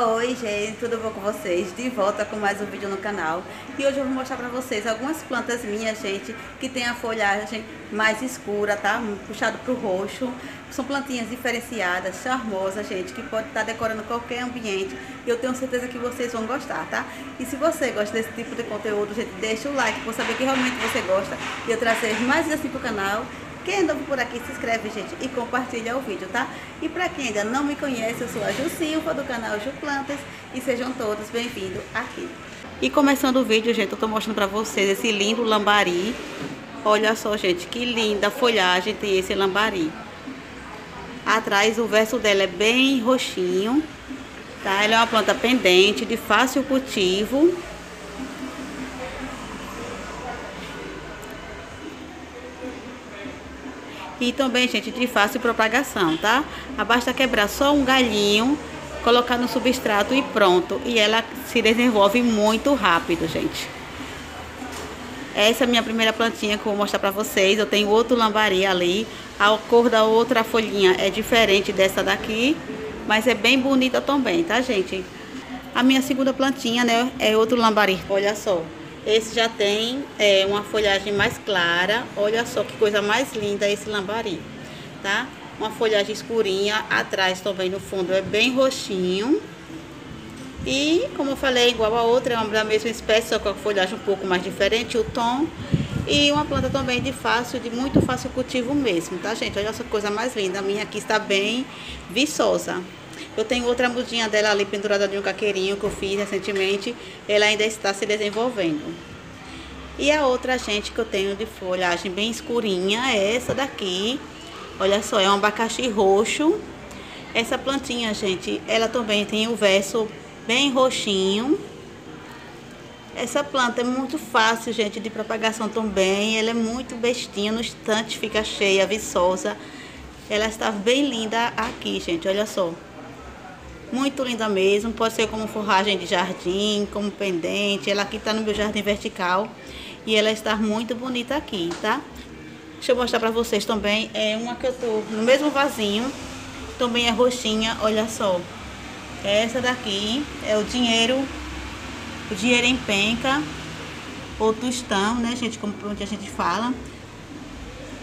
Oi gente, tudo bom com vocês? De volta com mais um vídeo no canal E hoje eu vou mostrar pra vocês algumas plantas minhas, gente Que tem a folhagem mais escura, tá? Puxado pro roxo São plantinhas diferenciadas, charmosas, gente Que pode estar tá decorando qualquer ambiente E eu tenho certeza que vocês vão gostar, tá? E se você gosta desse tipo de conteúdo, gente Deixa o like pra saber que realmente você gosta E eu trazer mais assim pro canal quem é novo por aqui, se inscreve, gente, e compartilha o vídeo, tá? E para quem ainda não me conhece, eu sou a Ju Silva, do canal Ju Plantas, e sejam todos bem-vindos aqui. E começando o vídeo, gente, eu tô mostrando para vocês esse lindo lambari. Olha só, gente, que linda folhagem tem esse lambari. Atrás, o verso dela é bem roxinho, tá? Ela é uma planta pendente, de fácil cultivo. E também, gente, de fácil propagação, tá? Basta quebrar só um galhinho, colocar no substrato e pronto. E ela se desenvolve muito rápido, gente. Essa é a minha primeira plantinha que eu vou mostrar pra vocês. Eu tenho outro lambari ali. A cor da outra folhinha é diferente dessa daqui. Mas é bem bonita também, tá, gente? A minha segunda plantinha, né, é outro lambari. Olha só. Esse já tem é, uma folhagem mais clara. Olha só que coisa mais linda esse lambari, tá? Uma folhagem escurinha. Atrás também no fundo é bem roxinho. E, como eu falei, igual a outra, é uma da mesma espécie, só com a folhagem um pouco mais diferente, o tom. E uma planta também de fácil, de muito fácil cultivo mesmo, tá, gente? Olha essa coisa mais linda. A minha aqui está bem viçosa. Eu tenho outra mudinha dela ali pendurada de um caqueirinho que eu fiz recentemente. Ela ainda está se desenvolvendo. E a outra, gente, que eu tenho de folhagem bem escurinha é essa daqui. Olha só, é um abacaxi roxo. Essa plantinha, gente, ela também tem o verso bem roxinho. Essa planta é muito fácil, gente, de propagação também. Ela é muito bestinha, no instante fica cheia, viçosa. Ela está bem linda aqui, gente, olha só. Muito linda mesmo, pode ser como forragem de jardim, como pendente. Ela aqui tá no meu jardim vertical e ela está muito bonita aqui, tá? Deixa eu mostrar pra vocês também. É uma que eu tô no mesmo vasinho, também é roxinha, olha só. Essa daqui é o dinheiro, o dinheiro em penca, ou tostão, né, gente, como a gente fala.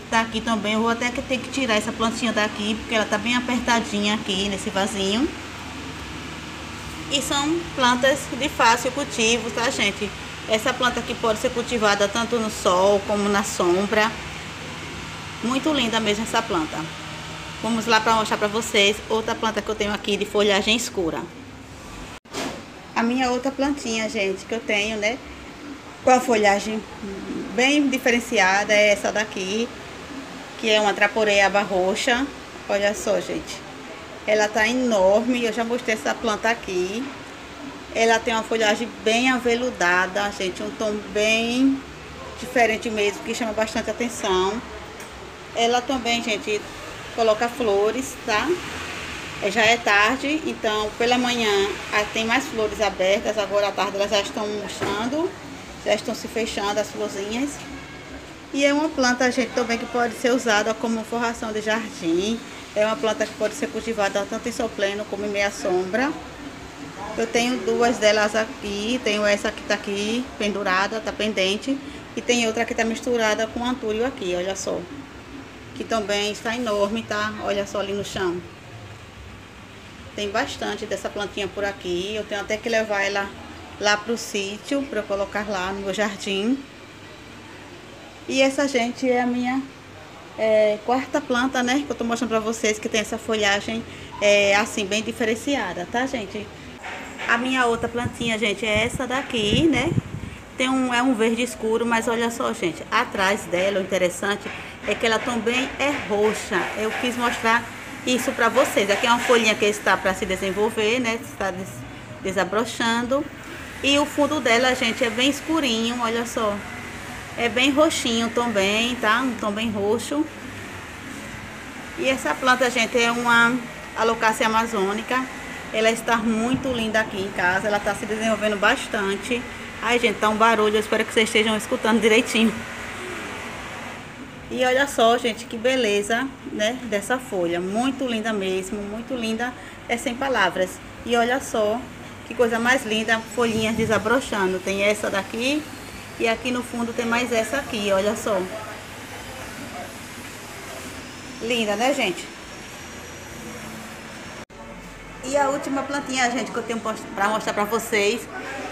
Tá aqui também, eu vou até ter que tirar essa plantinha daqui, porque ela tá bem apertadinha aqui nesse vasinho. E são plantas de fácil cultivo, tá, gente? Essa planta aqui pode ser cultivada tanto no sol como na sombra. Muito linda mesmo essa planta. Vamos lá para mostrar para vocês outra planta que eu tenho aqui de folhagem escura. A minha outra plantinha, gente, que eu tenho, né? Com a folhagem bem diferenciada é essa daqui. Que é uma traporeaba roxa. Olha só, gente. Ela tá enorme, eu já mostrei essa planta aqui. Ela tem uma folhagem bem aveludada, gente, um tom bem diferente mesmo, que chama bastante atenção. Ela também, gente, coloca flores, tá? É, já é tarde, então pela manhã tem mais flores abertas, agora à tarde elas já estão murchando, já estão se fechando as florzinhas. E é uma planta, gente, também que pode ser usada como forração de jardim. É uma planta que pode ser cultivada tanto em sol pleno como em meia sombra. Eu tenho duas delas aqui, tenho essa que tá aqui pendurada, tá pendente. E tem outra que tá misturada com antúrio aqui, olha só. Que também está enorme, tá? Olha só ali no chão. Tem bastante dessa plantinha por aqui. Eu tenho até que levar ela lá pro sítio, para colocar lá no meu jardim. E essa, gente, é a minha é, quarta planta, né, que eu tô mostrando pra vocês, que tem essa folhagem, é, assim, bem diferenciada, tá, gente? A minha outra plantinha, gente, é essa daqui, né? Tem um, é um verde escuro, mas olha só, gente, atrás dela, o interessante é que ela também é roxa. Eu quis mostrar isso pra vocês. Aqui é uma folhinha que está para se desenvolver, né? Está des desabrochando. E o fundo dela, gente, é bem escurinho, olha só. É bem roxinho também, tá? Um tom bem roxo. E essa planta, gente, é uma alocácia amazônica. Ela está muito linda aqui em casa. Ela está se desenvolvendo bastante. Ai, gente, tá um barulho. Eu espero que vocês estejam escutando direitinho. E olha só, gente, que beleza, né, dessa folha. Muito linda mesmo, muito linda. É sem palavras. E olha só, que coisa mais linda, folhinhas desabrochando. Tem essa daqui e aqui no fundo tem mais essa aqui, olha só. Linda, né, gente? E a última plantinha, gente, que eu tenho para mostrar para vocês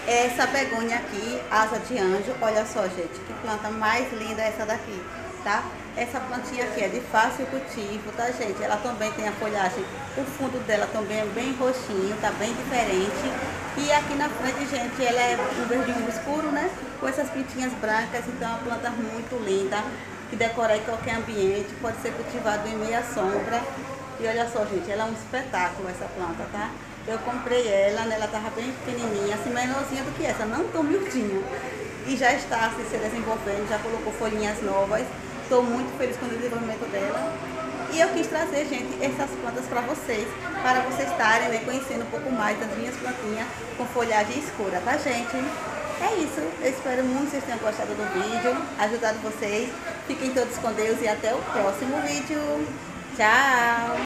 é essa begônia aqui, asa de anjo. Olha só, gente, que planta mais linda é essa daqui, tá? Essa plantinha aqui é de fácil cultivo, tá, gente? Ela também tem a folhagem, o fundo dela também é bem roxinho, tá bem diferente. E aqui na frente, gente, ela é um verdinho escuro, né? Com essas pintinhas brancas, então é uma planta muito linda, que decora em qualquer ambiente, pode ser cultivado em meia sombra e olha só, gente, ela é um espetáculo essa planta, tá? Eu comprei ela, né? ela tava bem pequenininha, assim, menorzinha do que essa, não tão miudinha. E já está assim, se desenvolvendo, já colocou folhinhas novas. Estou muito feliz com o desenvolvimento dela. E eu quis trazer, gente, essas plantas para vocês, para vocês estarem né, conhecendo um pouco mais das minhas plantinhas com folhagem escura, tá, gente? É isso. Eu espero muito que vocês tenham gostado do vídeo, ajudado vocês. Fiquem todos com Deus e até o próximo vídeo. Tchau!